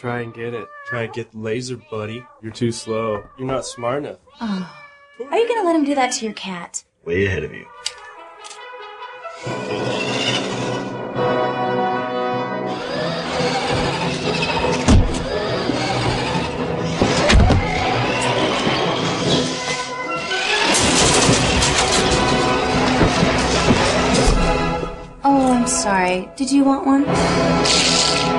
Try and get it. Try and get the laser, buddy. You're too slow. You're not smart enough. Oh. Are you gonna let him do that to your cat? Way ahead of you. Oh, I'm sorry. Did you want one?